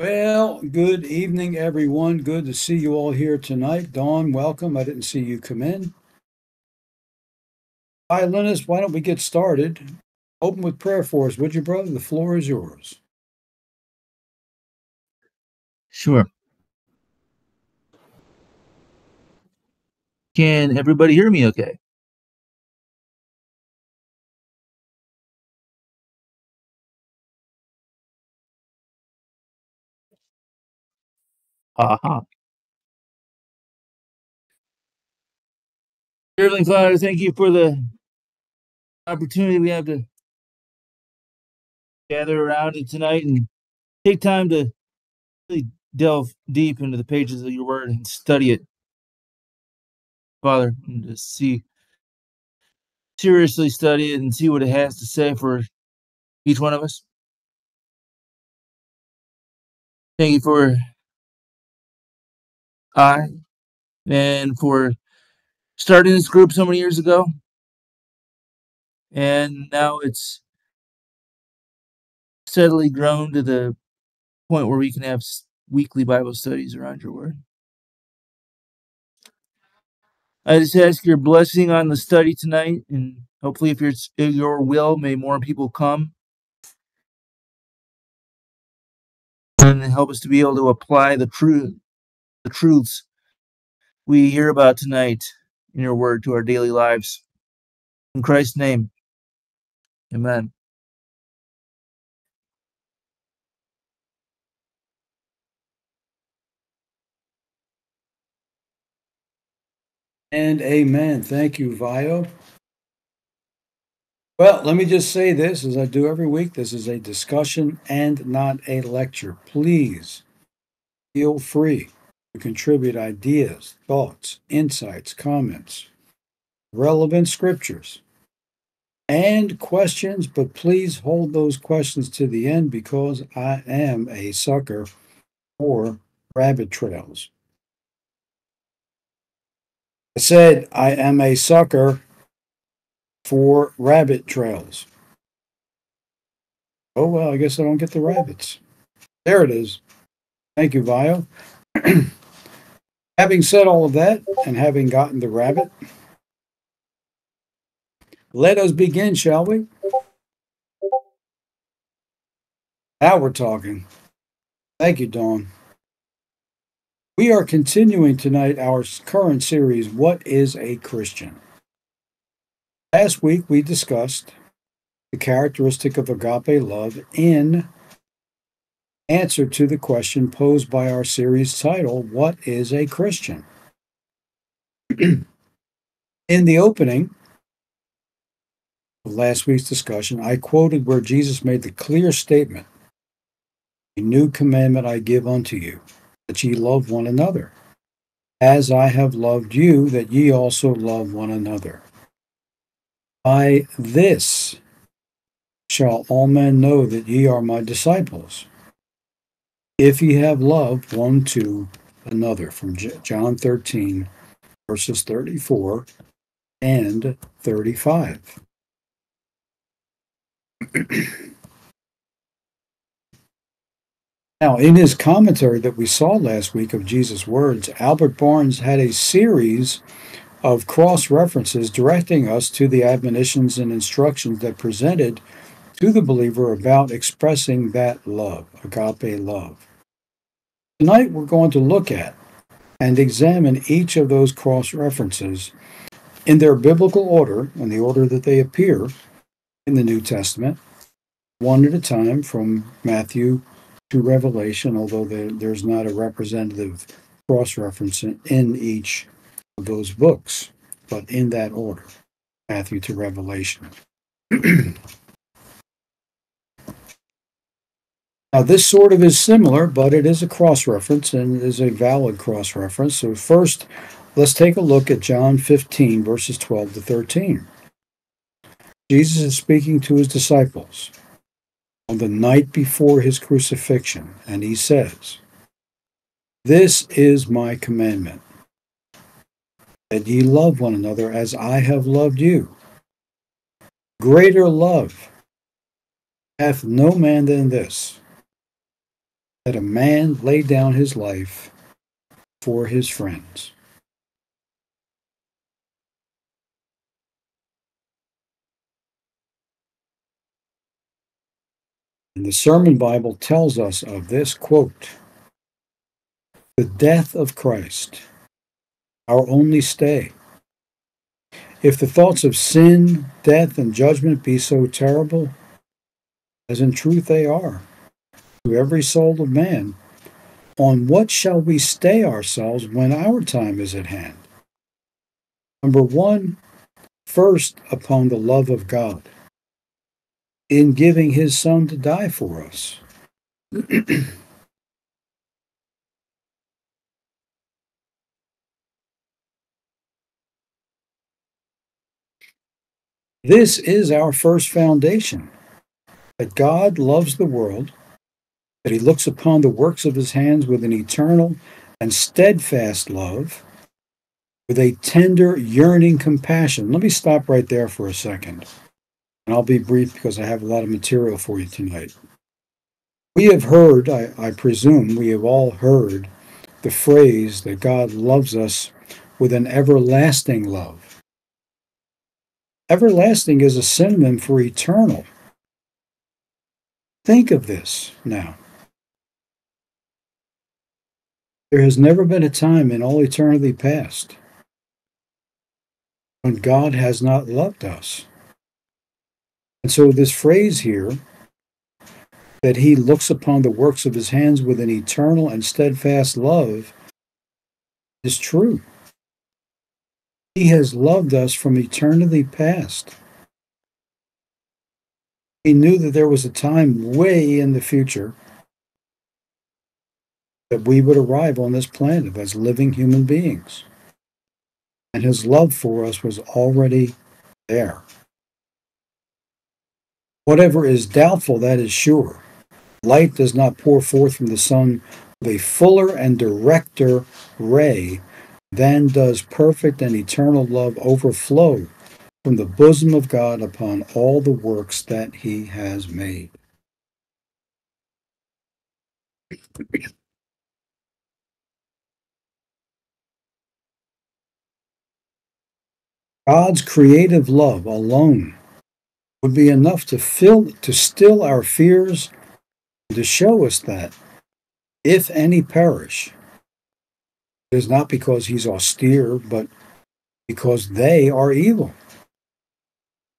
Well, good evening, everyone. Good to see you all here tonight. Dawn, welcome. I didn't see you come in. Violinist, why don't we get started? Open with prayer for us, would you, brother? The floor is yours. Sure. Can everybody hear me okay? Aha. Heavenly Father, thank you for the opportunity we have to gather around you tonight and take time to really delve deep into the pages of your word and study it. Father, and to see seriously study it and see what it has to say for each one of us. Thank you for I and for starting this group so many years ago. And now it's steadily grown to the point where we can have weekly Bible studies around your word. I just ask your blessing on the study tonight, and hopefully, if it's your will, may more people come and help us to be able to apply the truth the truths we hear about tonight in your word to our daily lives. In Christ's name, Amen. And amen. Thank you, Vio. Well, let me just say this as I do every week this is a discussion and not a lecture. Please feel free contribute ideas, thoughts, insights, comments, relevant scriptures, and questions, but please hold those questions to the end because I am a sucker for rabbit trails. I said I am a sucker for rabbit trails. Oh, well, I guess I don't get the rabbits. There it is. Thank you, Vio. having said all of that and having gotten the rabbit, let us begin, shall we? Now we're talking. Thank you, Dawn. We are continuing tonight our current series, What is a Christian? Last week we discussed the characteristic of agape love in answer to the question posed by our series title, What is a Christian? in the opening of last week's discussion, I quoted where Jesus made the clear statement A new commandment I give unto you, that ye love one another, as I have loved you, that ye also love one another. By this shall all men know that ye are my disciples, if ye have love one to another. From John 13, verses 34 and 35. Now, in his commentary that we saw last week of Jesus' words, Albert Barnes had a series of cross references directing us to the admonitions and instructions that presented to the believer about expressing that love, agape love. Tonight, we're going to look at and examine each of those cross references in their biblical order, in the order that they appear in the New Testament, one at a time from Matthew to Revelation, although there's not a representative cross reference in, each of those books, but in that order Matthew to Revelation. now, this sort of is similar, but it is a cross reference and is a valid cross reference. So, first, let's take a look at John 15, verses 12 to 13. Jesus is speaking to his disciples on the night before his crucifixion, and he says, This is my commandment, that ye love one another as I have loved you. Greater love hath no man than this, that a man lay down his life for his friends. And the Sermon Bible tells us of this quote The death of Christ, our only stay. If the thoughts of sin, death, and judgment be so terrible, as in truth they are, to every soul of man, on what shall we stay ourselves when our time is at hand? Number one, first upon the love of God in giving his son to die for us. this is our first foundation that God loves the world, that he looks upon the works of his hands with an eternal and steadfast love, with a tender, yearning compassion. Let me stop right there for a second. And I'll be brief because I have a lot of material for you tonight. We have heard, I, I presume, we have all heard the phrase that God loves us with an everlasting love. Everlasting is a synonym for eternal. Think of this now. There has never been a time in all eternity past when God has not loved us. And so, this phrase here, that he looks upon the works of his hands with an eternal and steadfast love, is true. He has loved us from eternity past. He knew that there was a time way in the future that we would arrive on this planet as living human beings. And his love for us was already there. Whatever is doubtful, that is sure. Light does not pour forth from the sun with a fuller and directer ray than does perfect and eternal love overflow from the bosom of God upon all the works that he has made. God's creative love alone would be enough to fill to still our fears and to show us that if any perish it is not because he's austere but because they are evil.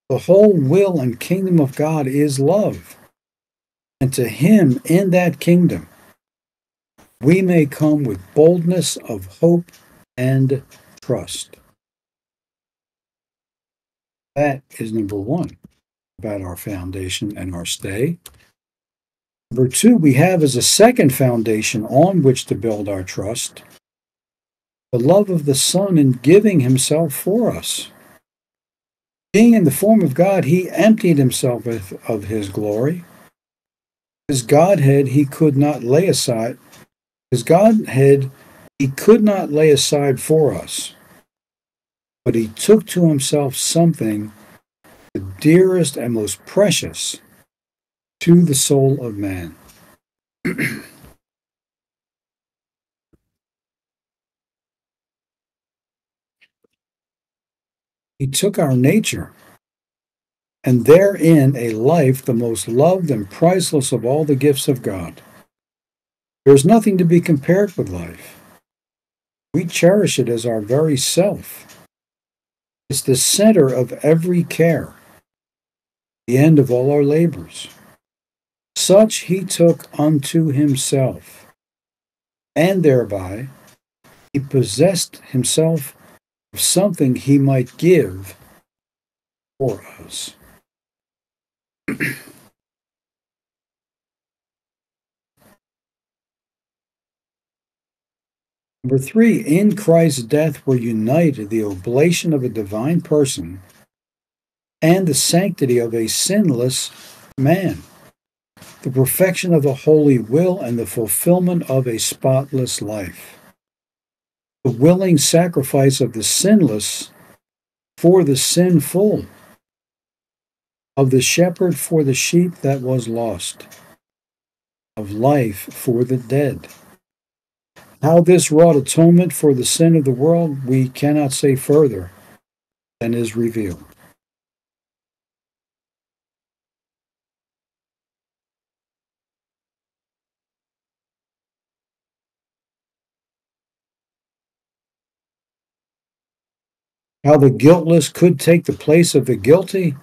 The whole will and kingdom of God is love. And to him in that kingdom we may come with boldness of hope and trust that is number one about our foundation and our stay. Number two, we have as a second foundation on which to build our trust the love of the Son in giving himself for us. Being in the form of God, he emptied himself of, his glory. His Godhead he could not lay aside. His Godhead he could not lay aside for us. But he took to himself something the dearest and most precious to the soul of man. he took our nature and therein a life the most loved and priceless of all the gifts of God. There is nothing to be compared with life. We cherish it as our very self. It's the center of every care the end of all our labors. Such he took unto himself, and thereby he possessed himself of something he might give for us. Number three, in Christ's death were united the oblation of a divine person and the sanctity of a sinless man, the perfection of the holy will, and the fulfillment of a spotless life. The willing sacrifice of the sinless for the sinful, of the shepherd for the sheep that was lost, of life for the dead. How this wrought atonement for the sin of the world, we cannot say further than is revealed. how the guiltless could take the place of the guilty,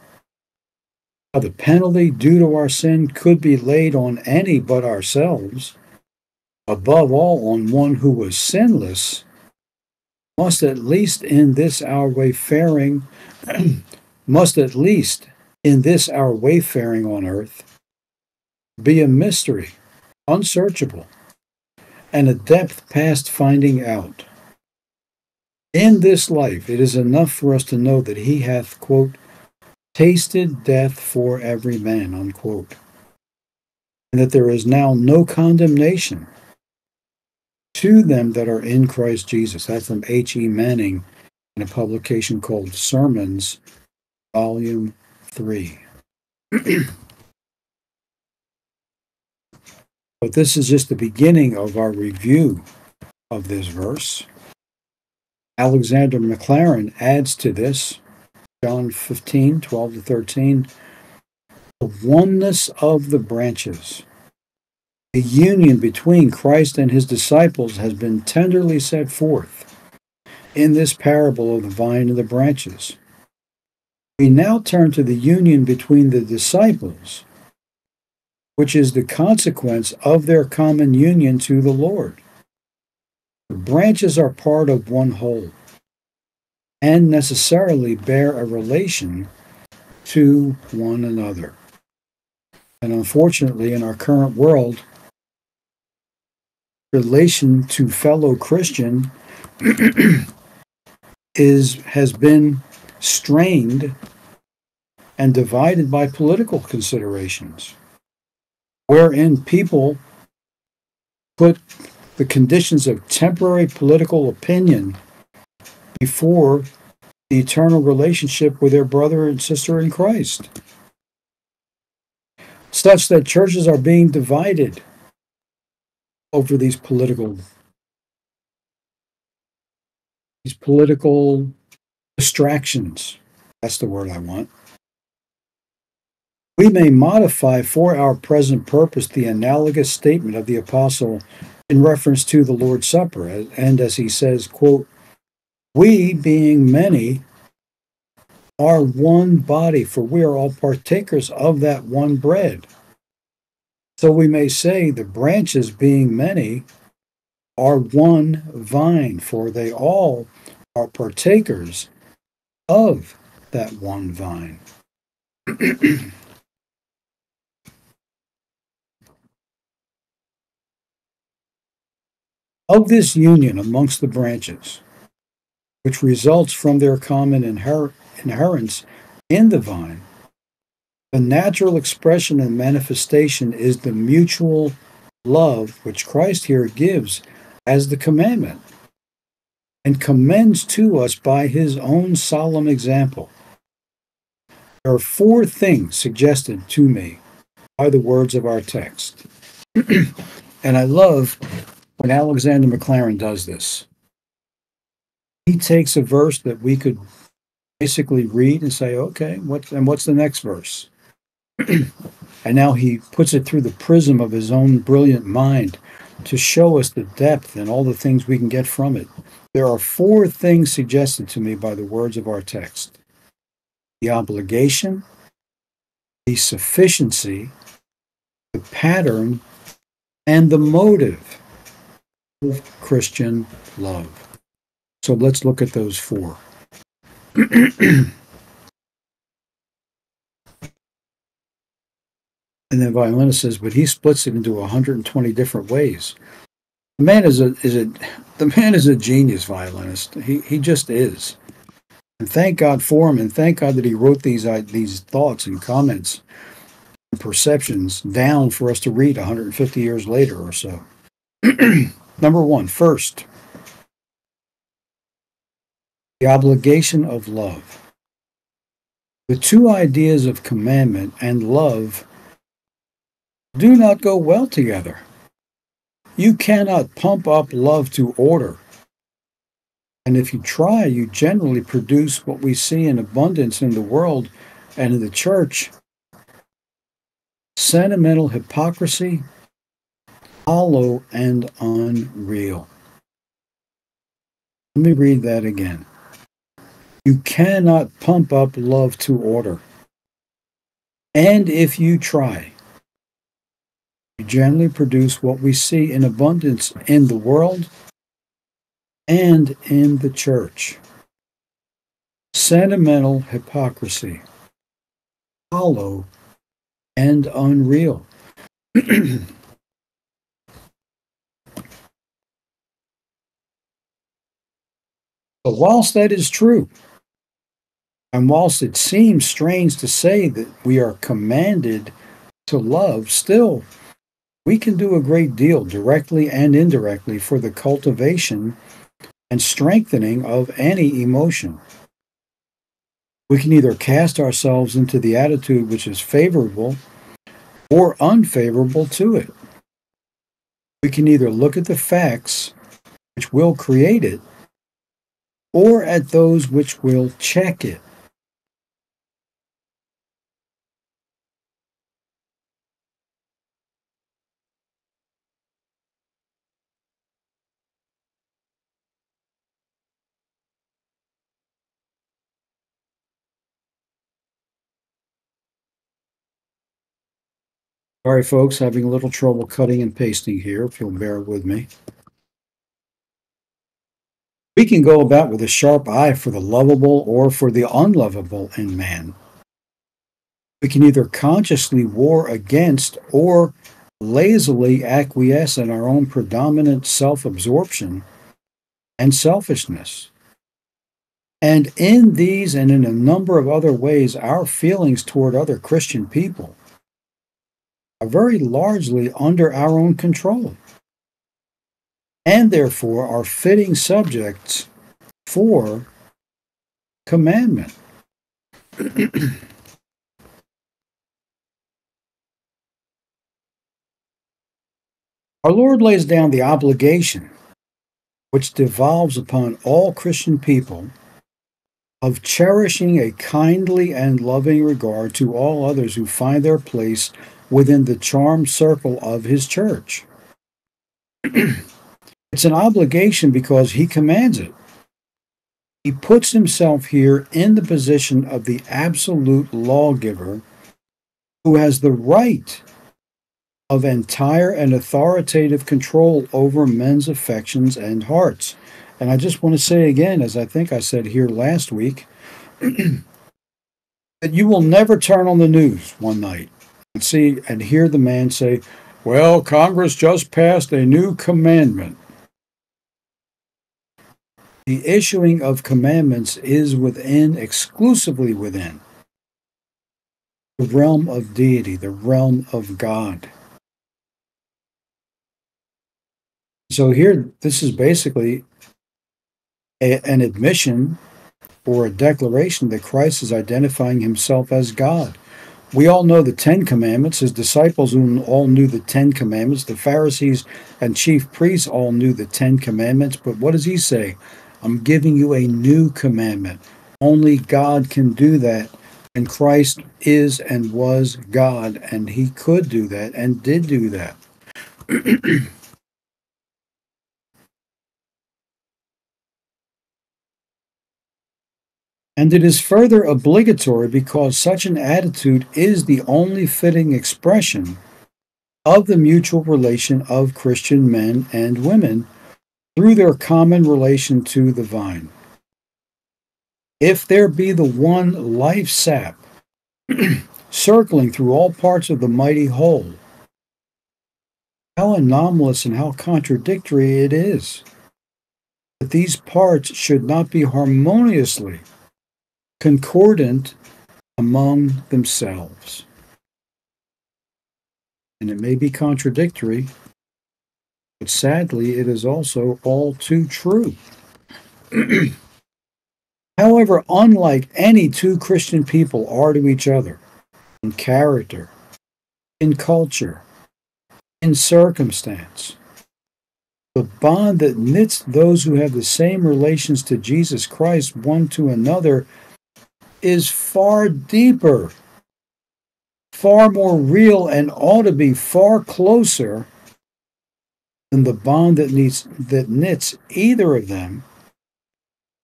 how the penalty due to our sin could be laid on any but ourselves, above all on one who was sinless, must at least in this our wayfaring, must at least in this our wayfaring on earth be a mystery, unsearchable, and a depth past finding out. In this life, it is enough for us to know that he hath, quote, tasted death for every man, unquote, and that there is now no condemnation to them that are in Christ Jesus. That's from H.E. Manning in a publication called Sermons, Volume 3. but this is just the beginning of our review of this verse. Alexander Maclaren adds to this, John 15, 12 to 13, the oneness of the branches. The union between Christ and his disciples has been tenderly set forth in this parable of the vine and the branches. We now turn to the union between the disciples, which is the consequence of their common union to the Lord. The branches are part of one whole and necessarily bear a relation to one another. And unfortunately, in our current world, relation to fellow Christian is has been strained and divided by political considerations, wherein people put the conditions of temporary political opinion before the eternal relationship with their brother and sister in Christ, such that churches are being divided over these political these political distractions. That's the word I want. We may modify for our present purpose the analogous statement of the apostle in reference to the Lord's Supper, and as he says, quote, we being many are one body, for we are all partakers of that one bread. So we may say the branches being many are one vine, for they all are partakers of that one vine. of this union amongst the branches, which results from their common inher- inherence in the vine, the natural expression and manifestation is the mutual love which Christ here gives as the commandment and commends to us by his own solemn example. There are four things suggested to me by the words of our text. and I love when Alexander Maclaren does this. He takes a verse that we could basically read and say, okay, what and what's the next verse? and now he puts it through the prism of his own brilliant mind to show us the depth and all the things we can get from it. There are four things suggested to me by the words of our text the obligation, the sufficiency, the pattern, and the motive of Christian love. So let's look at those four. and then violinist says, but he splits it into 120 different ways. The man is a is a the man is a genius violinist. He he just is. And thank God for him, and thank God that he wrote these uh, these thoughts and comments and perceptions down for us to read 150 years later or so. Number one, first, the obligation of love. The two ideas of commandment and love do not go well together. You cannot pump up love to order. And if you try, you generally produce what we see in abundance in the world and in the church sentimental hypocrisy, hollow and unreal. Let me read that again. You cannot pump up love to order. And if you try, we generally produce what we see in abundance in the world and in the church sentimental hypocrisy, hollow and unreal. but whilst that is true, and whilst it seems strange to say that we are commanded to love, still we can do a great deal directly and indirectly for the cultivation and strengthening of any emotion. We can either cast ourselves into the attitude which is favorable or unfavorable to it. We can either look at the facts which will create it or at those which will check it. Sorry, folks, having a little trouble cutting and pasting here, if you'll bear with me. We can go about with a sharp eye for the lovable or for the unlovable in man. We can either consciously war against or lazily acquiesce in our own predominant self absorption and selfishness. And in these and in a number of other ways, our feelings toward other Christian people are very largely under our own control, and therefore are fitting subjects for commandment. Our Lord lays down the obligation which devolves upon all Christian people of cherishing a kindly and loving regard to all others who find their place within the charmed circle of his church. it's an obligation because he commands it. He puts himself here in the position of the absolute lawgiver who has the right of entire and authoritative control over men's affections and hearts. And I just want to say again, as I think I said here last week, that you will never turn on the news one night see and hear the man say, Well, Congress just passed a new commandment. The issuing of commandments is within, exclusively within, the realm of deity, the realm of God. So here, this is basically a, an admission or a declaration that Christ is identifying himself as God. We all know the Ten Commandments. His disciples all knew the Ten Commandments. The Pharisees and chief priests all knew the Ten Commandments. But what does he say? I'm giving you a new commandment. Only God can do that. And Christ is and was God, and he could do that and did do that. And it is further obligatory because such an attitude is the only fitting expression of the mutual relation of Christian men and women through their common relation to the vine. If there be the one life sap circling through all parts of the mighty whole, how anomalous and how contradictory it is that these parts should not be harmoniously concordant among themselves. And it may be contradictory, but sadly, it is also all too true. However, unlike any two Christian people are to each other in character, in culture, in circumstance, the bond that knits those who have the same relations to Jesus Christ one to another is far deeper, far more real, and ought to be far closer than the bond that, needs, that knits either of them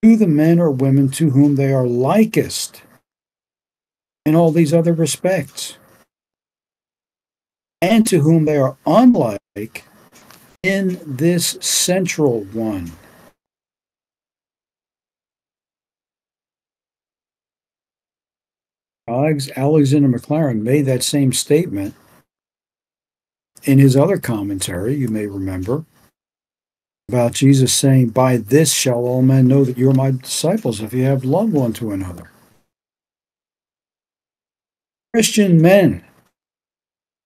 to the men or women to whom they are likest in all these other respects, and to whom they are unlike in this central one. Alexander Maclaren made that same statement in his other commentary, you may remember, about Jesus saying, By this shall all men know that you're my disciples if you have love one to another. Christian men,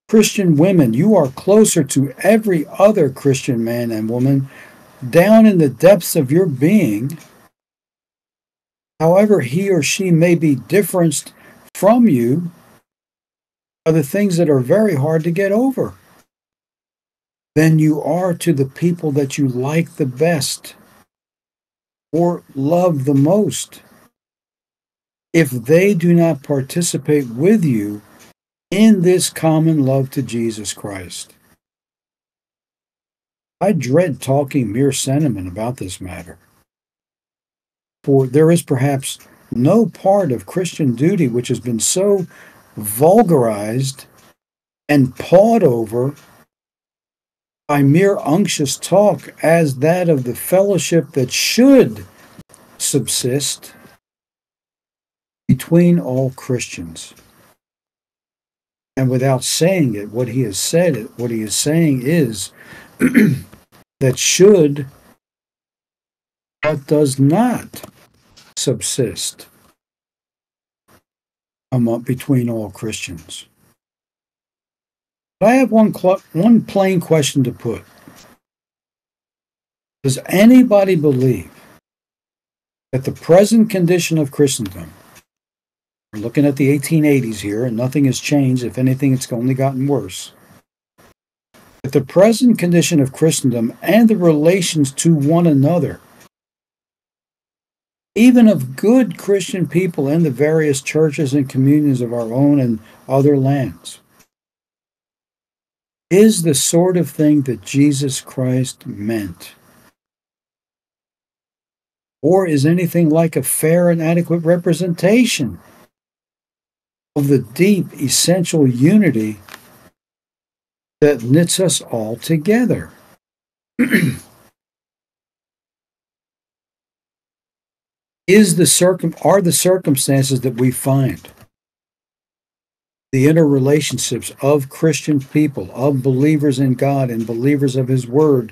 Christian women, you are closer to every other Christian man and woman down in the depths of your being, however he or she may be different from you, are the things that are very hard to get over than you are to the people that you like the best or love the most. If they do not participate with you in this common love to Jesus Christ. I dread talking mere sentiment about this matter. For there is perhaps no part of Christian duty which has been so vulgarized and pawed over by mere unctuous talk as that of the fellowship that should subsist between all Christians. And without saying it, what he has said, what he is saying is that should but does not subsist among, between all Christians. I have one, cl- one plain question to put. Does anybody believe that the present condition of Christendom, we're looking at the 1880s here, and nothing has changed. If anything, it's only gotten worse. That the present condition of Christendom and the relations to one another, even of good Christian people in the various churches and communions of our own and other lands, is the sort of thing that Jesus Christ meant? Or is anything like a fair and adequate representation of the deep, essential unity that knits us all together? is the circum are the circumstances that we find the interrelationships of Christian people, of believers in God and believers of His Word,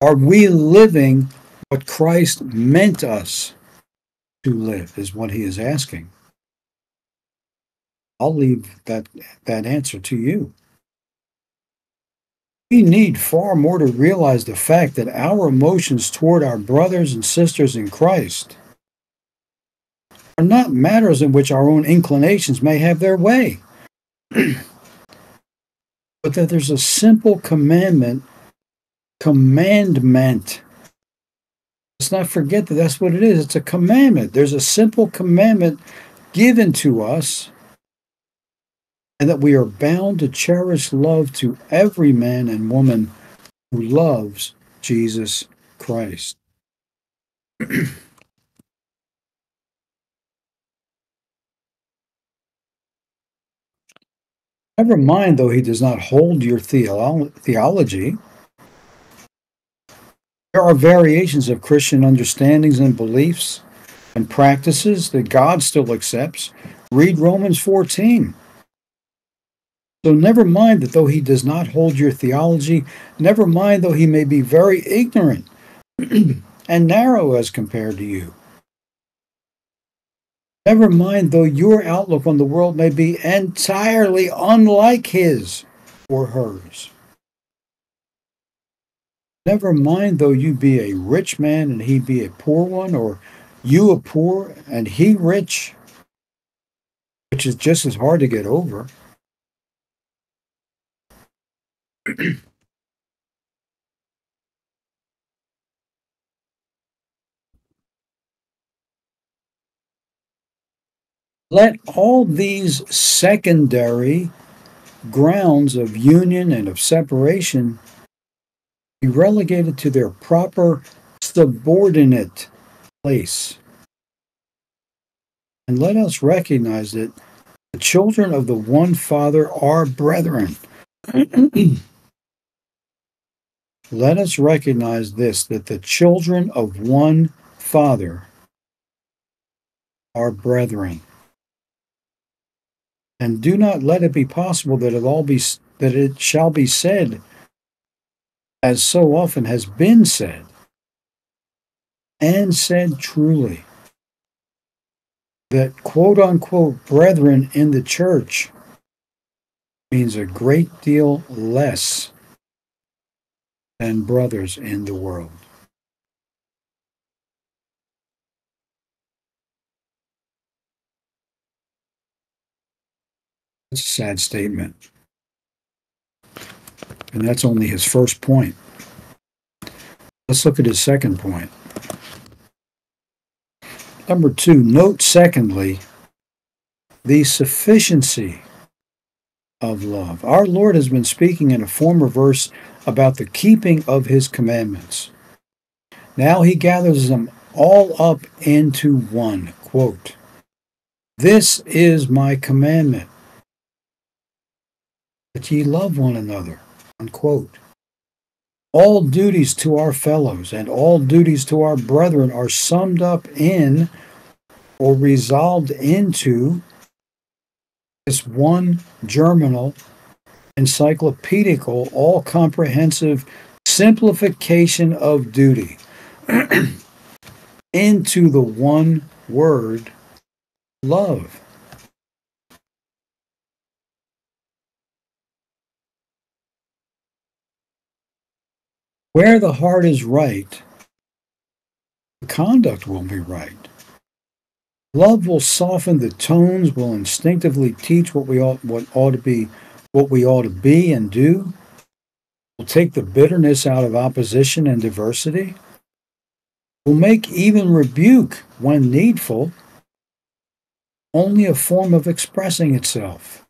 are we living what Christ meant us to live? Is what He is asking. I'll leave that, that answer to you. We need far more to realize the fact that our emotions toward our brothers and sisters in Christ are not matters in which our own inclinations may have their way. but that there's a simple commandment, commandment. Let's not forget that that's what it is. It's a commandment. There's a simple commandment given to us, and that we are bound to cherish love to every man and woman who loves Jesus Christ. Never mind, though he does not hold your theolo- theology. There are variations of Christian understandings and beliefs and practices that God still accepts. Read Romans 14. So never mind that though he does not hold your theology, never mind though he may be very ignorant and narrow as compared to you. Never mind though your outlook on the world may be entirely unlike his or hers. Never mind though you be a rich man and he be a poor one, or you a poor and he rich, which is just as hard to get over. Let all these secondary grounds of union and of separation be relegated to their proper subordinate place. And let us recognize that the children of the one Father are brethren. let us recognize this that the children of one Father are brethren and do not let it be possible that it all be that it shall be said as so often has been said and said truly. That quote unquote brethren in the church means a great deal less than brothers in the world That's a sad statement. And that's only his first point. Let's look at his second point. Number two, note secondly, the sufficiency of love. Our Lord has been speaking in a former verse about the keeping of his commandments. Now he gathers them all up into one. Quote, This is my commandment, that ye love one another. Unquote. All duties to our fellows and all duties to our brethren are summed up in or resolved into this one germinal, encyclopedical, all comprehensive simplification of duty into the one word love. Where the heart is right, the conduct will be right. Love will soften the tones, will instinctively teach what we ought what ought to be what we ought to be and do. Will take the bitterness out of opposition and diversity. Will make even rebuke, when needful, only a form of expressing itself.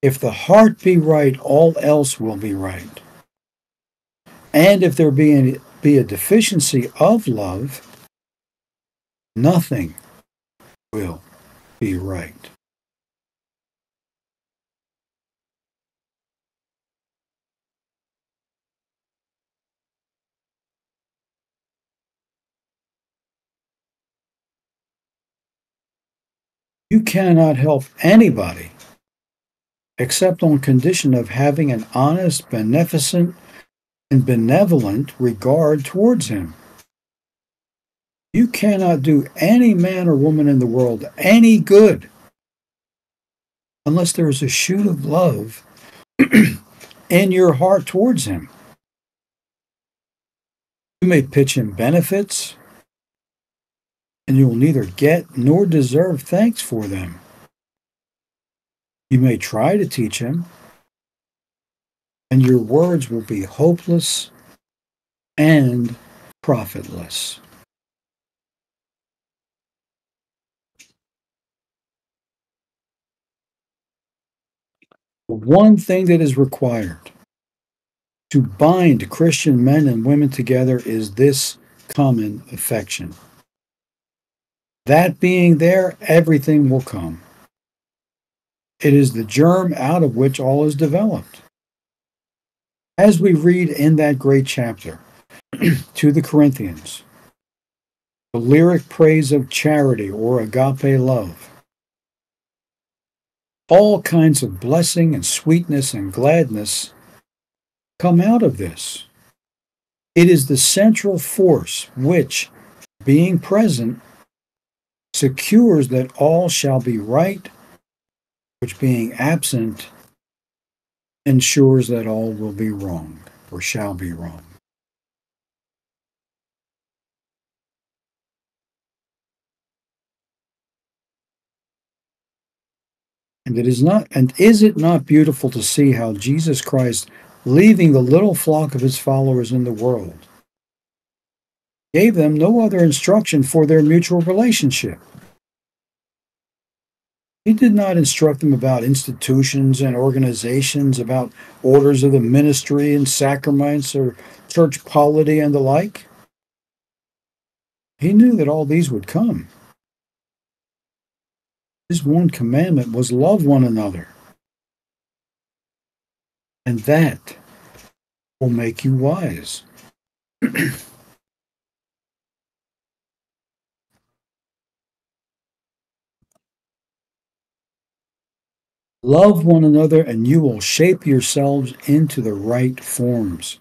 If the heart be right, all else will be right. And if there be, any, be a deficiency of love, nothing will be right. You cannot help anybody except on condition of having an honest, beneficent, and benevolent regard towards him. You cannot do any man or woman in the world any good unless there is a shoot of love in your heart towards him. You may pitch him benefits, and you will neither get nor deserve thanks for them. You may try to teach him, and your words will be hopeless and profitless. One thing that is required to bind Christian men and women together is this common affection. That being there, everything will come. It is the germ out of which all is developed. As we read in that great chapter to the Corinthians, the lyric praise of charity or agape love, all kinds of blessing and sweetness and gladness come out of this. It is the central force which, being present, secures that all shall be right, which being absent ensures that all will be wrong or shall be wrong. And it is not and is it not beautiful to see how Jesus Christ leaving the little flock of his followers in the world gave them no other instruction for their mutual relationship. He did not instruct them about institutions and organizations, about orders of the ministry and sacraments or church polity and the like. He knew that all these would come. His one commandment was love one another. And that will make you wise. Love one another, and you will shape yourselves into the right forms.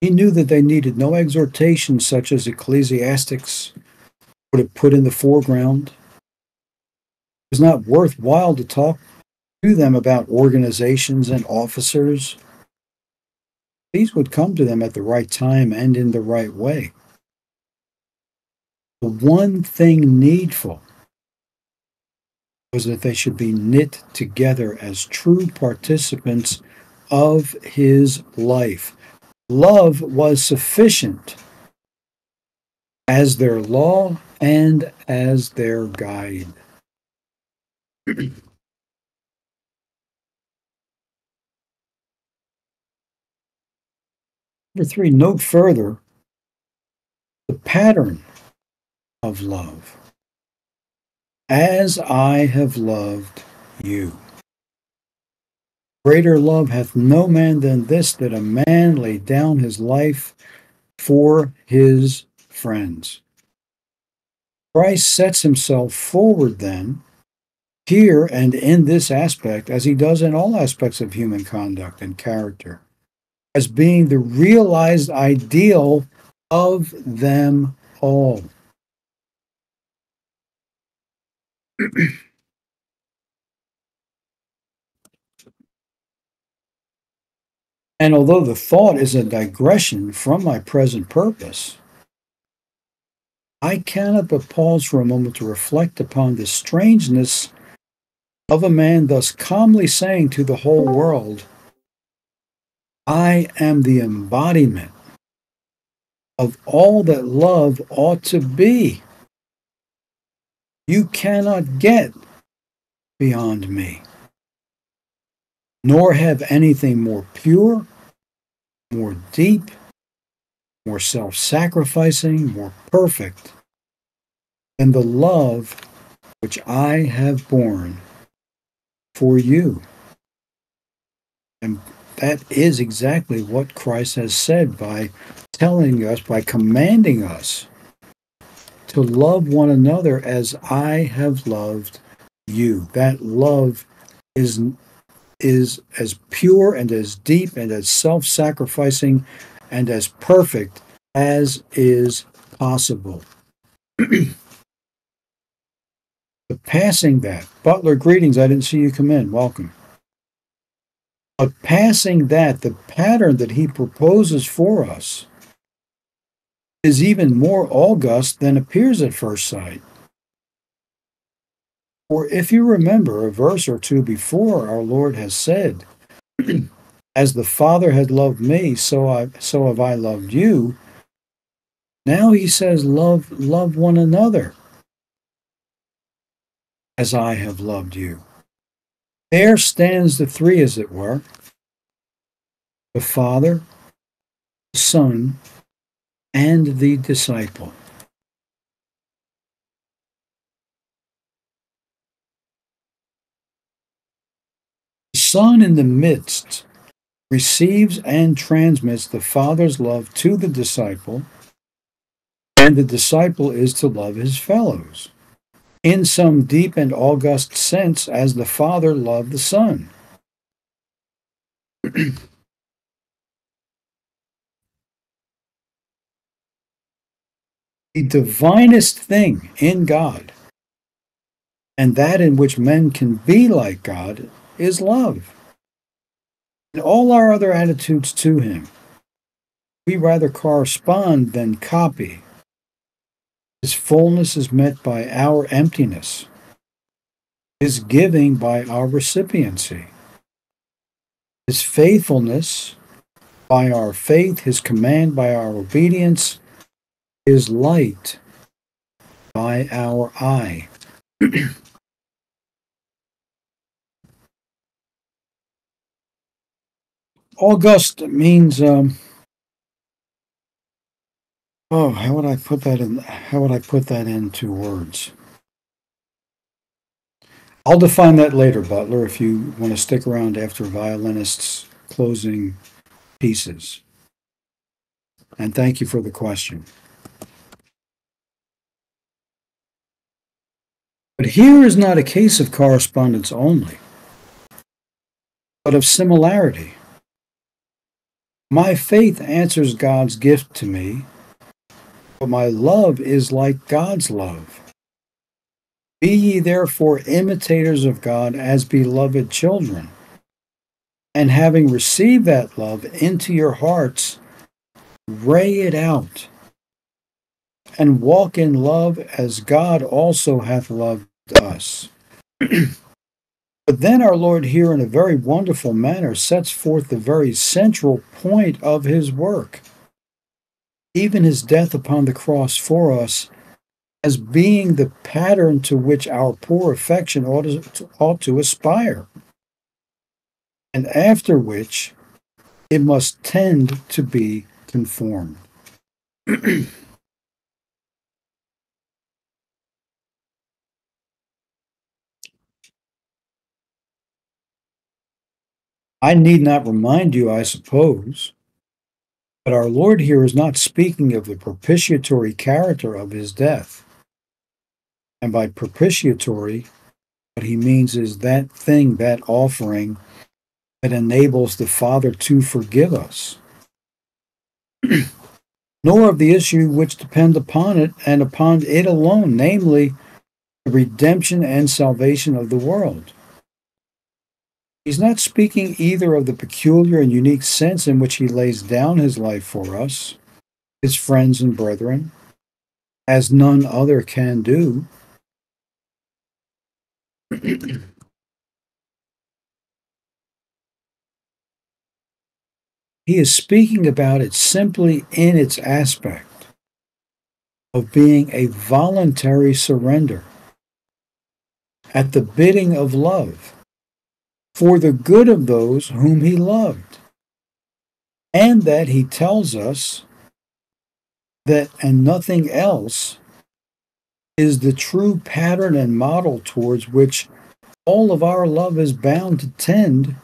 He knew that they needed no exhortation such as ecclesiastics would have put in the foreground. It was not worthwhile to talk to them about organizations and officers. These would come to them at the right time and in the right way. The one thing needful was that they should be knit together as true participants of his life. Love was sufficient as their law and as their guide. Number three, note further the pattern of love. As I have loved you. Greater love hath no man than this, that a man lay down his life for his friends. Christ sets himself forward then, here and in this aspect, as he does in all aspects of human conduct and character, as being the realized ideal of them all. and although the thought is a digression from my present purpose, I cannot but pause for a moment to reflect upon the strangeness of a man thus calmly saying to the whole world, I am the embodiment of all that love ought to be. You cannot get beyond me, nor have anything more pure, more deep, more self sacrificing, more perfect than the love which I have borne for you. And that is exactly what Christ has said by telling us, by commanding us to love one another as I have loved you. That love is is as pure and as deep and as self-sacrificing and as perfect as is possible. but passing that, Butler, greetings. I didn't see you come in. Welcome. But passing that, the pattern that he proposes for us is even more august than appears at first sight. For if you remember a verse or two before, our Lord has said, As the Father had loved me, so I so have I loved you. Now he says, Love, love one another as I have loved you. There stands the three, as it were the Father, the Son, and the disciple. The Son in the midst receives and transmits the Father's love to the disciple, and the disciple is to love his fellows in some deep and august sense as the Father loved the Son. the divinest thing in God, and that in which men can be like God, is love. In all our other attitudes to Him, we rather correspond than copy. His fullness is met by our emptiness, His giving by our recipiency, His faithfulness by our faith, His command by our obedience is light by our eye. August means um, oh how would I put that in how would I put that into words? I'll define that later, Butler, if you want to stick around after violinist's closing pieces. And thank you for the question. But here is not a case of correspondence only, but of similarity. My faith answers God's gift to me, but my love is like God's love. Be ye therefore imitators of God as beloved children, and having received that love into your hearts, ray it out and walk in love as God also hath loved us, but then our Lord, here in a very wonderful manner, sets forth the very central point of his work. Even his death upon the cross for us as being the pattern to which our poor affection ought to, ought to aspire, and after which it must tend to be conformed. I need not remind you, I suppose, but our Lord here is not speaking of the propitiatory character of his death. And by propitiatory, what he means is that thing, that offering that enables the Father to forgive us. Nor of the issue which depend upon it and upon it alone, namely the redemption and salvation of the world. He's not speaking either of the peculiar and unique sense in which he lays down his life for us, his friends and brethren, as none other can do. he is speaking about it simply in its aspect of being a voluntary surrender at the bidding of love for the good of those whom he loved. And that he tells us that, and nothing else, is the true pattern and model towards which all of our love is bound to tend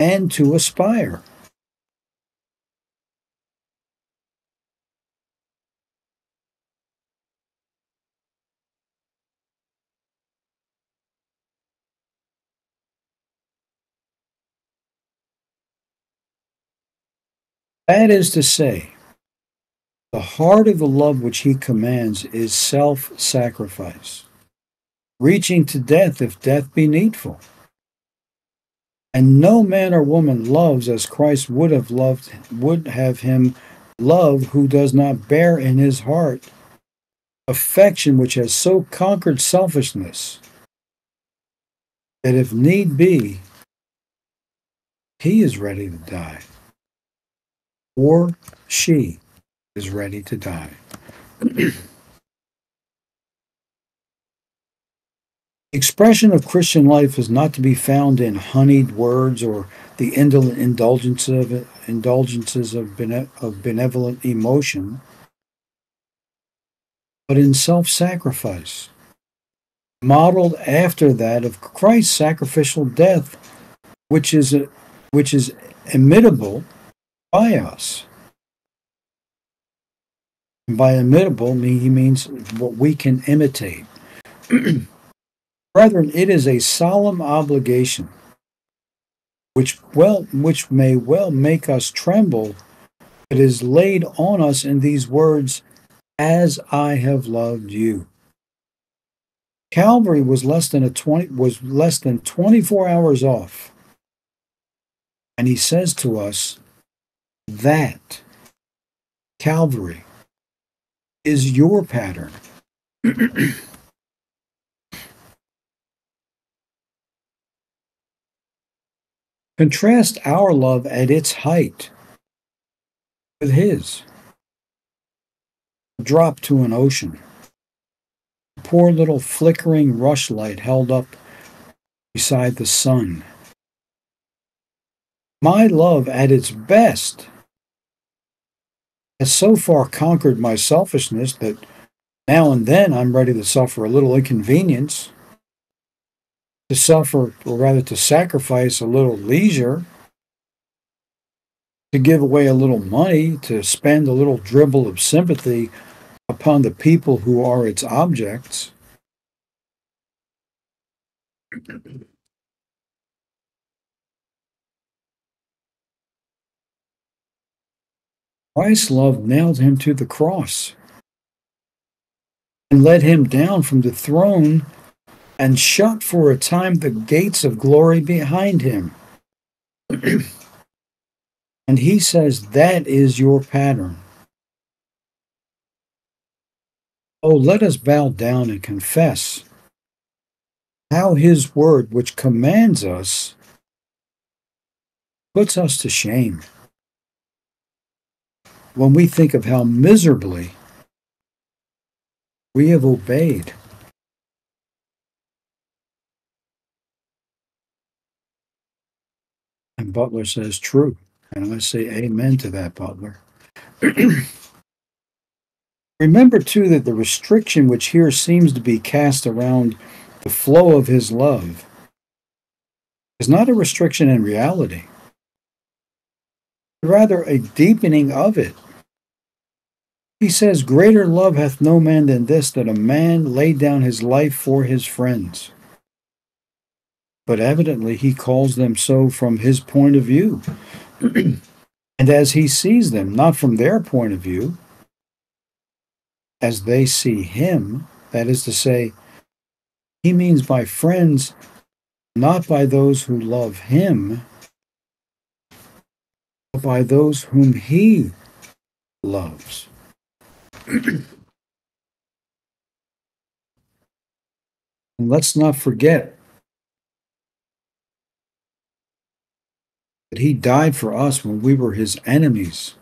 and to aspire. That is to say, the heart of the love which he commands is self sacrifice, reaching to death if death be needful. And no man or woman loves as Christ would have loved would have him love who does not bear in his heart affection which has so conquered selfishness that if need be, he is ready to die or she is ready to die. Expression of Christian life is not to be found in honeyed words or the indulgence of, indulgences of, bene, of benevolent emotion, but in self sacrifice, modeled after that of Christ's sacrificial death, which is, a, which is imitable by us. And by imitable, he means what we can imitate. Brethren, it is a solemn obligation which well which may well make us tremble it is laid on us in these words as i have loved you calvary was less than a 20 was less than 24 hours off and he says to us that Calvary is your pattern. Contrast our love at its height with his. A drop to an ocean. A poor little flickering rushlight held up beside the sun. My love at its best has so far conquered my selfishness that now and then I'm ready to suffer a little inconvenience, to suffer, or rather to sacrifice a little leisure, to give away a little money, to spend a little dribble of sympathy upon the people who are its objects. Christ's love nailed him to the cross and led him down from the throne and shut for a time the gates of glory behind him. and he says that is your pattern. Oh, let us bow down and confess how his word, which commands us, puts us to shame. When we think of how miserably we have obeyed. And Butler says, true. And I say amen to that, Butler. Remember, too, that the restriction which here seems to be cast around the flow of his love is not a restriction in reality, rather a deepening of it. He says, Greater love hath no man than this, that a man lay down his life for his friends. But evidently, he calls them so from his point of view. and as he sees them, not from their point of view, as they see him, that is to say, he means by friends, not by those who love him, by those whom he loves. and let's not forget that he died for us when we were his enemies,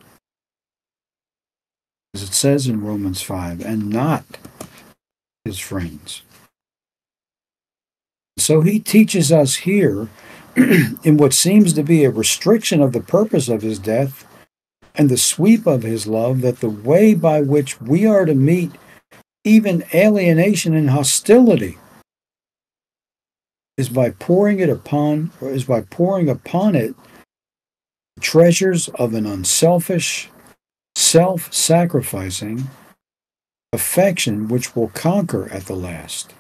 as it says in Romans 5, and not his friends. So he teaches us here, in what seems to be a restriction of the purpose of his death and the sweep of his love, that the way by which we are to meet even alienation and hostility is by pouring it upon, or is by pouring upon it treasures of an unselfish, self sacrificing affection which will conquer at the last.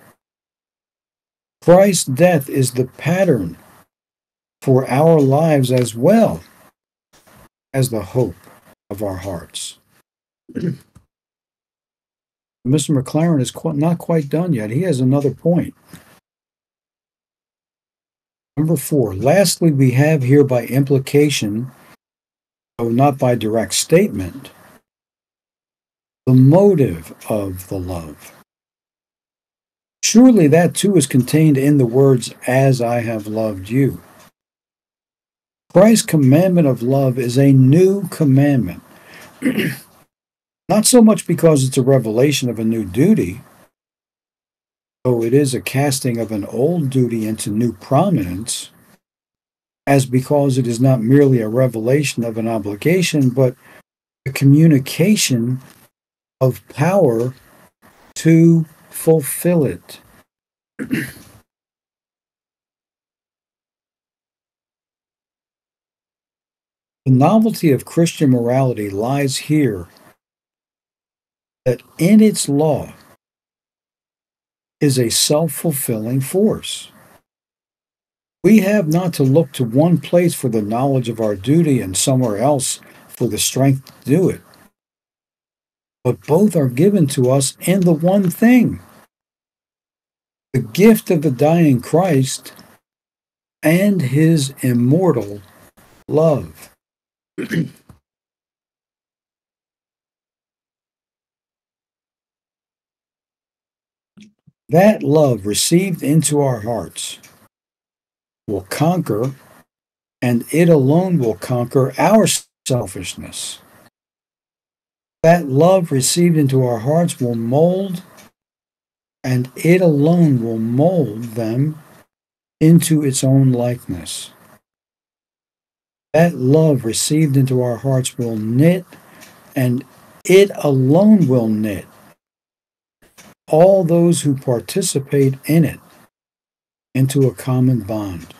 Christ's death is the pattern for our lives as well as the hope of our hearts. Mr. Maclaren is qu- not quite done yet. He has another point. Number four, lastly, we have here by implication, though not by direct statement, the motive of the love. Surely that too is contained in the words, as I have loved you. Christ's commandment of love is a new commandment. Not so much because it's a revelation of a new duty, though it is a casting of an old duty into new prominence, as because it is not merely a revelation of an obligation, but a communication of power to fulfill it. The novelty of Christian morality lies here that in its law is a self fulfilling force. We have not to look to one place for the knowledge of our duty and somewhere else for the strength to do it. But both are given to us in the one thing the gift of the dying Christ and his immortal love. that love received into our hearts will conquer, and it alone will conquer our selfishness. That love received into our hearts will mold, and it alone will mold them into its own likeness. That love received into our hearts will knit, and it alone will knit all those who participate in it into a common bond.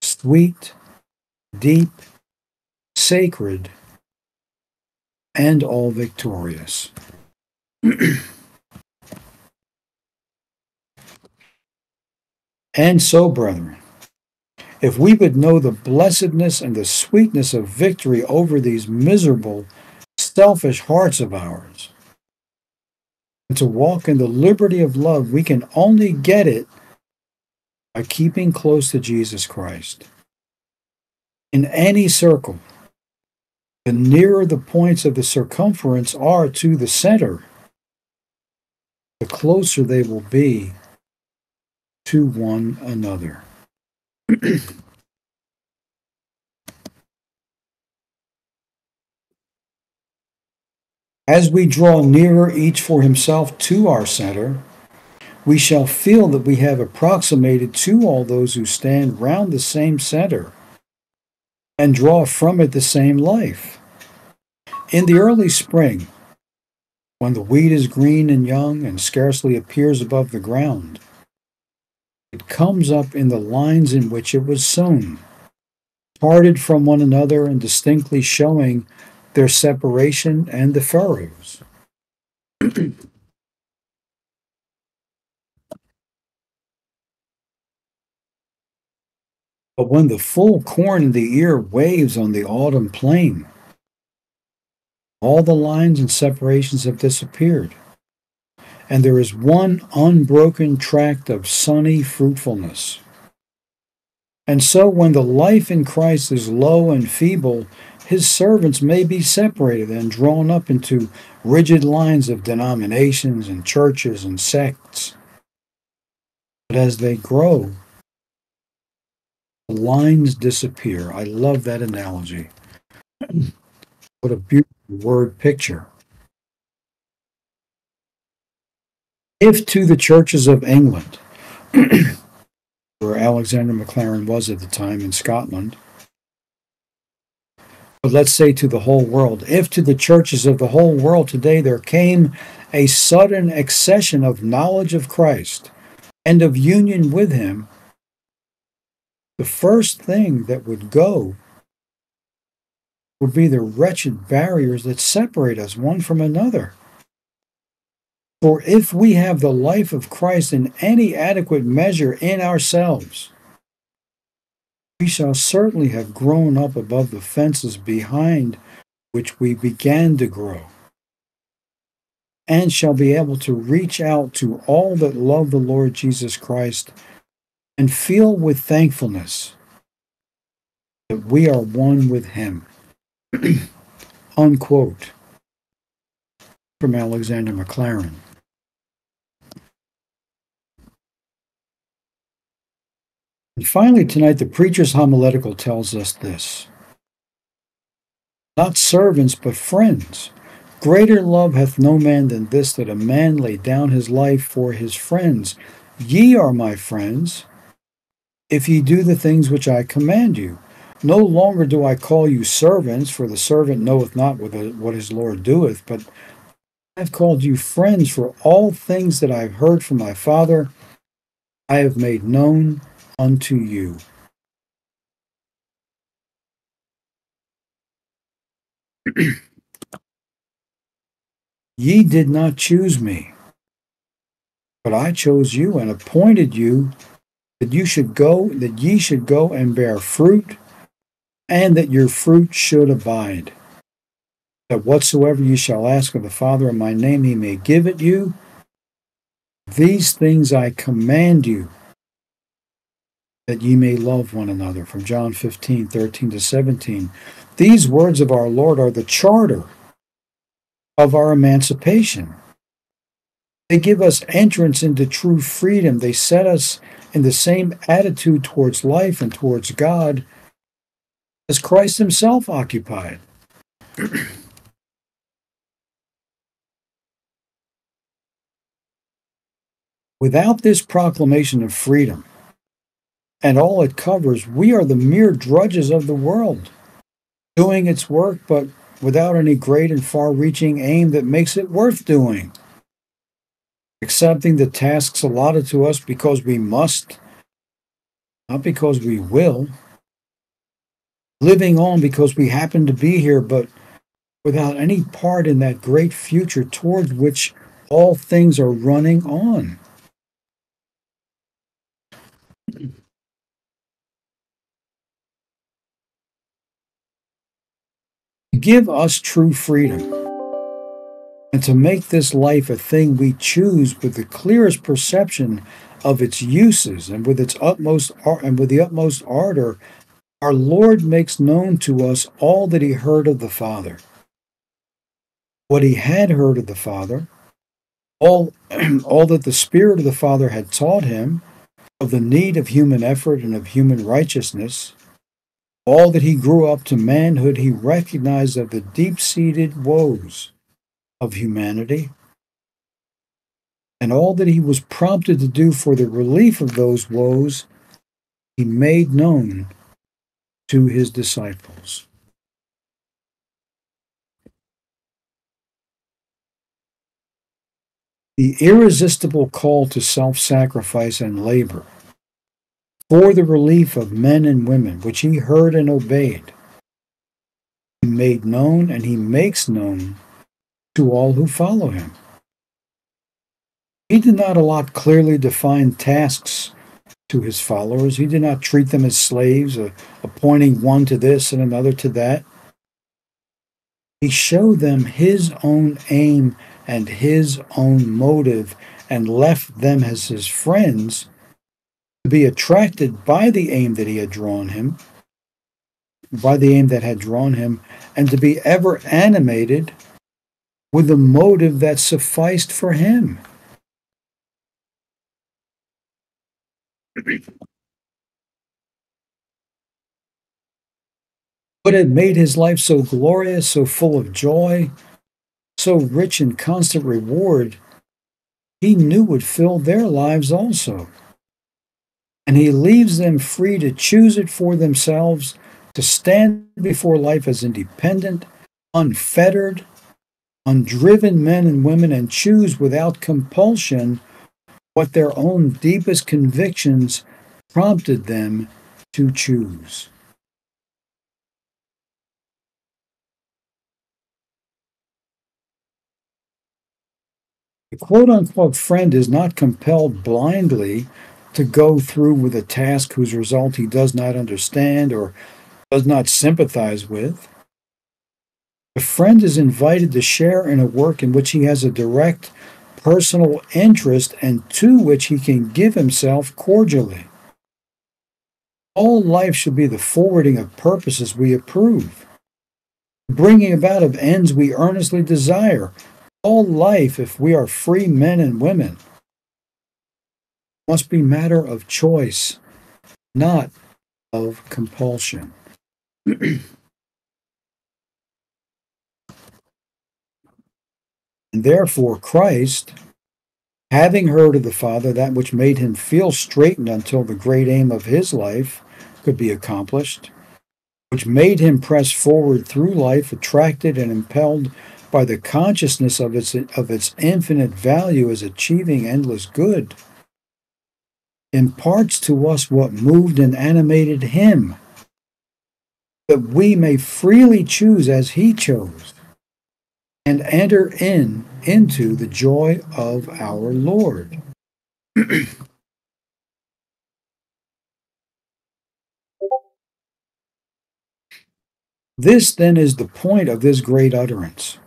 Sweet, deep, sacred, and all victorious. and so, brethren, if we would know the blessedness and the sweetness of victory over these miserable, selfish hearts of ours, and to walk in the liberty of love, we can only get it by keeping close to Jesus Christ. In any circle, the nearer the points of the circumference are to the center, the closer they will be to one another. As we draw nearer each for himself to our center, we shall feel that we have approximated to all those who stand round the same center and draw from it the same life. In the early spring, when the wheat is green and young and scarcely appears above the ground, it comes up in the lines in which it was sown, parted from one another and distinctly showing their separation and the furrows. but when the full corn in the ear waves on the autumn plain, all the lines and separations have disappeared, and there is one unbroken tract of sunny fruitfulness. And so, when the life in Christ is low and feeble, his servants may be separated and drawn up into rigid lines of denominations and churches and sects. But as they grow, the lines disappear. I love that analogy. what a beautiful word picture. If to the churches of England, where Alexander Maclaren was at the time in Scotland, but let's say to the whole world, if to the churches of the whole world today there came a sudden accession of knowledge of Christ and of union with Him, the first thing that would go would be the wretched barriers that separate us one from another. For if we have the life of Christ in any adequate measure in ourselves, we shall certainly have grown up above the fences behind which we began to grow, and shall be able to reach out to all that love the Lord Jesus Christ and feel with thankfulness that we are one with Him. Unquote. From Alexander Maclaren. And finally, tonight, the preacher's homiletical tells us this Not servants, but friends. Greater love hath no man than this, that a man lay down his life for his friends. Ye are my friends, if ye do the things which I command you. No longer do I call you servants, for the servant knoweth not what his Lord doeth, but I have called you friends, for all things that I have heard from my Father I have made known unto you. Ye did not choose me, but I chose you and appointed you that you should go, that ye should go and bear fruit, and that your fruit should abide. That whatsoever ye shall ask of the Father in my name, he may give it you. These things I command you, that ye may love one another. From John 15, 13 to 17. These words of our Lord are the charter of our emancipation. They give us entrance into true freedom. They set us in the same attitude towards life and towards God as Christ himself occupied. Without this proclamation of freedom and all it covers, we are the mere drudges of the world, doing its work, but without any great and far reaching aim that makes it worth doing. Accepting the tasks allotted to us because we must, not because we will living on because we happen to be here, but without any part in that great future towards which all things are running on. Give us true freedom and to make this life a thing we choose with the clearest perception of its uses and with its utmost and with the utmost ardor our Lord makes known to us all that he heard of the Father. What he had heard of the Father, all, all that the Spirit of the Father had taught him, of the need of human effort and of human righteousness, all that he grew up to manhood, he recognized of the deep seated woes of humanity, and all that he was prompted to do for the relief of those woes, he made known to his disciples. The irresistible call to self sacrifice and labor for the relief of men and women, which he heard and obeyed, he made known and he makes known to all who follow him. He did not allot clearly defined tasks to his followers. He did not treat them as slaves, uh, appointing one to this and another to that. He showed them his own aim and his own motive and left them as his friends to be attracted by the aim that he had drawn him, by the aim that had drawn him, and to be ever animated with the motive that sufficed for him. What had made his life so glorious, so full of joy, so rich in constant reward, he knew would fill their lives also. And he leaves them free to choose it for themselves, to stand before life as independent, unfettered, undriven men and women, and choose without compulsion what their own deepest convictions prompted them to choose. The quote unquote friend is not compelled blindly to go through with a task whose result he does not understand or does not sympathize with. The friend is invited to share in a work in which he has a direct personal interest and to which he can give himself cordially. All life should be the forwarding of purposes we approve, the bringing about of ends we earnestly desire. All life, if we are free men and women, must be matter of choice, not of compulsion. And therefore, Christ, having heard of the Father that which made him feel straightened until the great aim of his life could be accomplished, which made him press forward through life, attracted and impelled by the consciousness of its, of its infinite value as achieving endless good, imparts to us what moved and animated him, that we may freely choose as he chose and enter in into the joy of our Lord. this then is the point of this great utterance.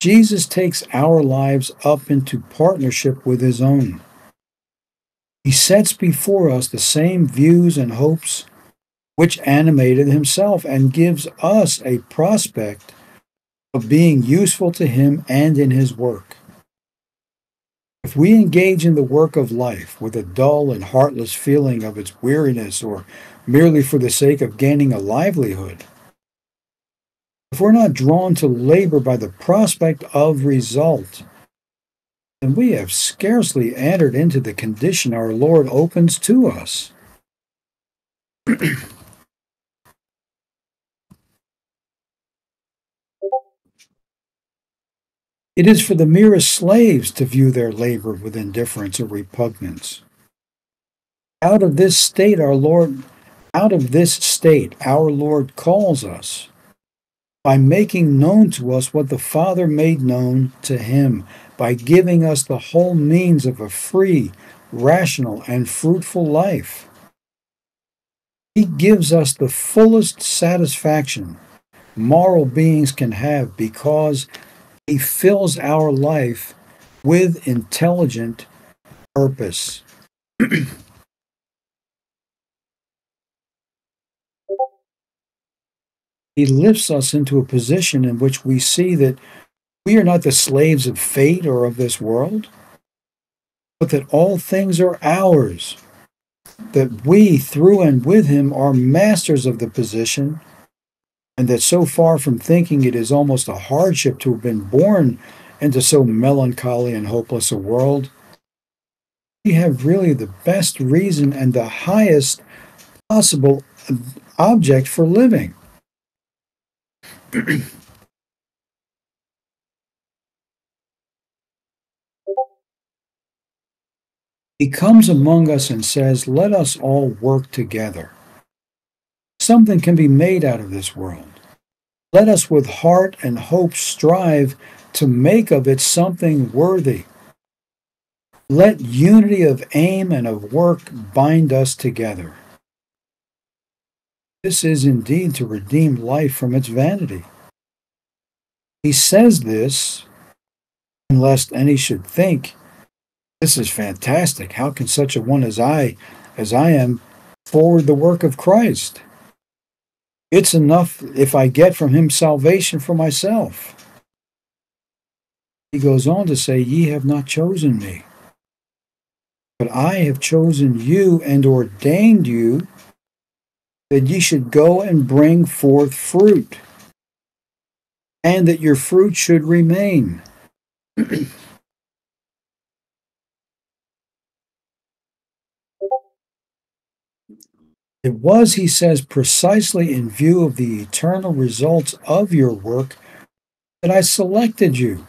Jesus takes our lives up into partnership with his own. He sets before us the same views and hopes which animated himself and gives us a prospect of being useful to Him and in His work. If we engage in the work of life with a dull and heartless feeling of its weariness or merely for the sake of gaining a livelihood, if we're not drawn to labor by the prospect of result, then we have scarcely entered into the condition our Lord opens to us. It is for the merest slaves to view their labor with indifference or repugnance. Out of this state, our Lord, out of this state, our Lord calls us by making known to us what the Father made known to him, by giving us the whole means of a free, rational, and fruitful life. He gives us the fullest satisfaction moral beings can have because he fills our life with intelligent purpose. he lifts us into a position in which we see that we are not the slaves of fate or of this world. but that all things are ours, that we, through and with him, are masters of the position, and that so far from thinking it is almost a hardship to have been born into so melancholy and hopeless a world, we have really the best reason and the highest possible object for living. he comes among us and says, Let us all work together. Something can be made out of this world. Let us with heart and hope strive to make of it something worthy. Let unity of aim and of work bind us together. This is indeed to redeem life from its vanity. He says this, lest any should think, this is fantastic. How can such a one as I, as I am, forward the work of Christ? It's enough if I get from him salvation for myself. He goes on to say, Ye have not chosen me, but I have chosen you and ordained you that ye should go and bring forth fruit, and that your fruit should remain. it was, he says, precisely in view of the eternal results of your work that I selected you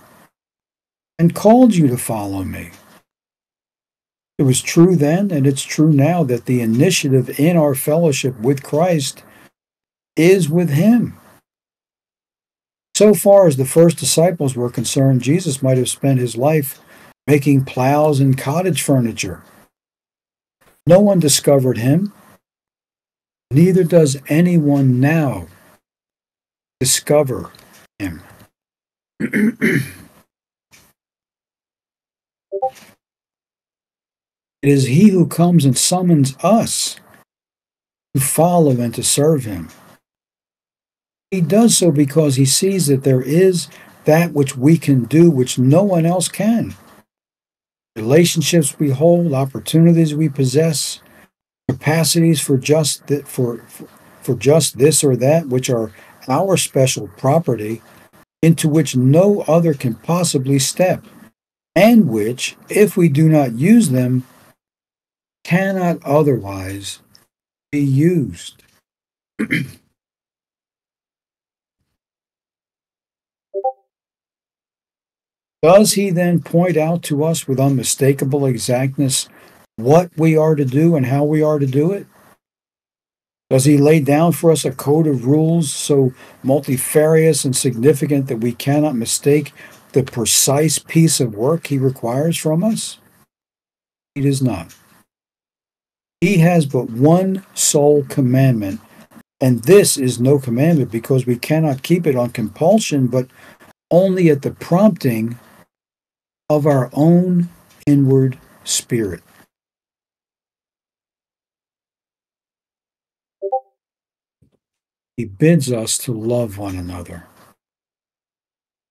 and called you to follow me. It was true then, and it's true now, that the initiative in our fellowship with Christ is with Him. So far as the first disciples were concerned, Jesus might have spent his life making plows and cottage furniture. No one discovered him. Neither does anyone now discover him. It is He who comes and summons us to follow and to serve Him. He does so because He sees that there is that which we can do which no one else can. Relationships we hold, opportunities we possess, capacities for just for, for just this or that which are our special property into which no other can possibly step and which if we do not use them cannot otherwise be used. Does he then point out to us with unmistakable exactness what we are to do and how we are to do it? Does he lay down for us a code of rules so multifarious and significant that we cannot mistake the precise piece of work he requires from us? He does not. He has but one sole commandment, and this is no commandment because we cannot keep it on compulsion, but only at the prompting of our own inward spirit. He bids us to love one another.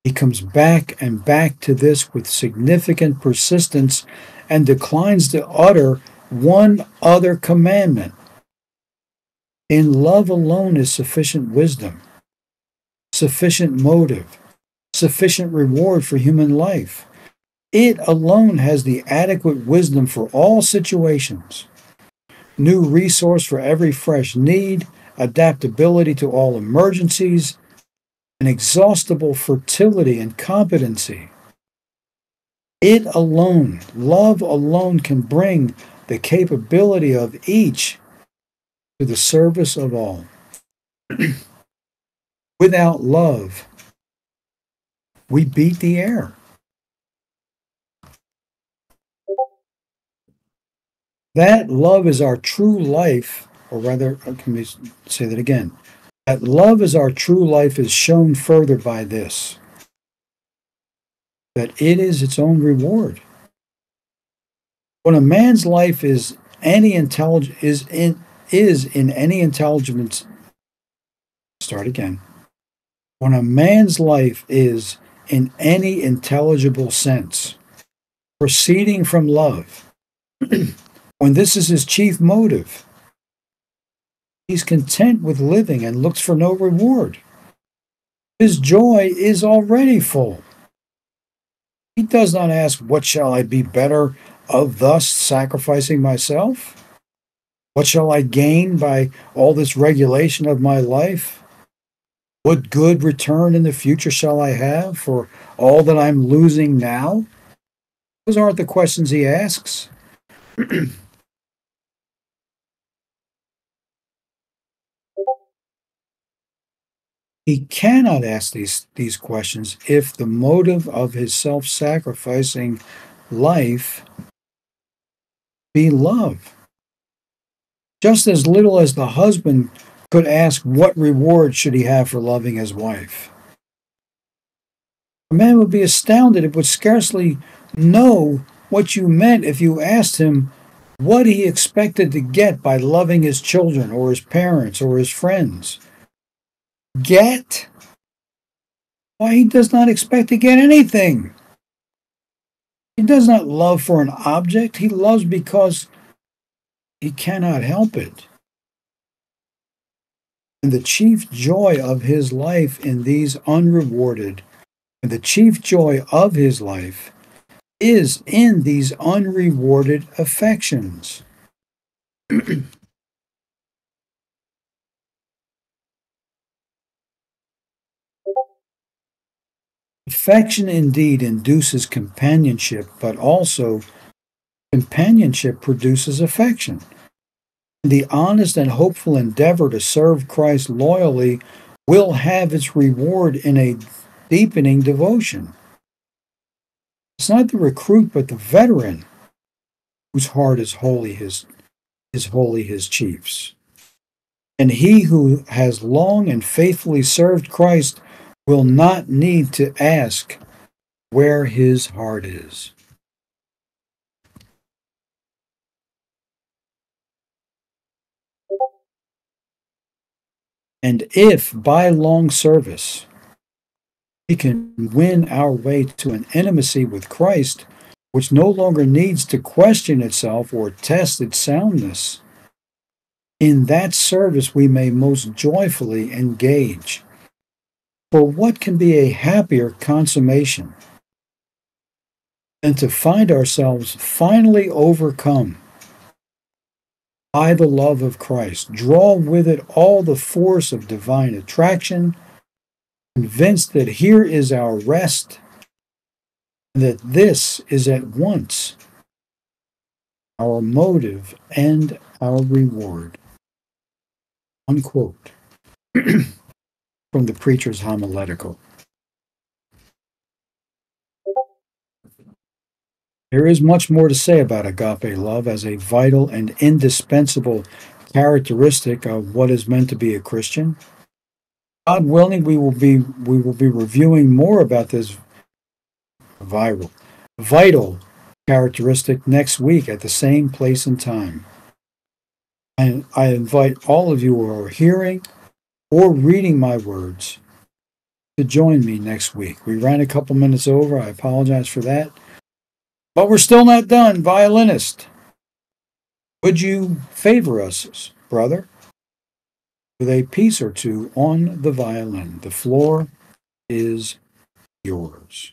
He comes back and back to this with significant persistence and declines to utter one other commandment. In love alone is sufficient wisdom, sufficient motive, sufficient reward for human life. It alone has the adequate wisdom for all situations, new resource for every fresh need, adaptability to all emergencies, inexhaustible fertility and competency. It alone, love alone, can bring the capability of each to the service of all. Without love, we beat the air. That love is our true life, or rather, uh, let me say that again. That love is our true life is shown further by this. That it is its own reward. When a man's life is any intelligent is in is in any intelligence start again. When a man's life is in any intelligible sense proceeding from love, when this is his chief motive, he's content with living and looks for no reward. His joy is already full. He does not ask, What shall I be better of thus sacrificing myself? What shall I gain by all this regulation of my life? What good return in the future shall I have for all that I'm losing now? Those aren't the questions he asks. he cannot ask these, these questions if the motive of his self sacrificing life be love. Just as little as the husband could ask what reward should he have for loving his wife. A man would be astounded and would scarcely know what you meant if you asked him what he expected to get by loving his children or his parents or his friends. Get? Why, he does not expect to get anything. He does not love for an object, he loves because he cannot help it. And the chief joy of his life in these unrewarded, and the chief joy of his life is in these unrewarded affections. Affection indeed induces companionship, but also companionship produces affection. The honest and hopeful endeavor to serve Christ loyally will have its reward in a deepening devotion. It's not the recruit, but the veteran whose heart is wholly his is wholly his chief's. And he who has long and faithfully served Christ will not need to ask where his heart is. And if by long service we can win our way to an intimacy with Christ, which no longer needs to question itself or test its soundness, in that service we may most joyfully engage. For what can be a happier consummation than to find ourselves finally overcome by the love of Christ, draw with it all the force of divine attraction, convinced that here is our rest, that this is at once our motive and our reward. Unquote. From the preacher's homiletical. There is much more to say about agape love as a vital and indispensable characteristic of what is meant to be a Christian. God willing, we will be we will be reviewing more about this viral, vital characteristic next week at the same place and time. And I invite all of you who are hearing or reading my words to join me next week. We ran a couple minutes over. I apologize for that. But we're still not done, violinist. Would you favor us, brother, with a piece or two on the violin? The floor is yours.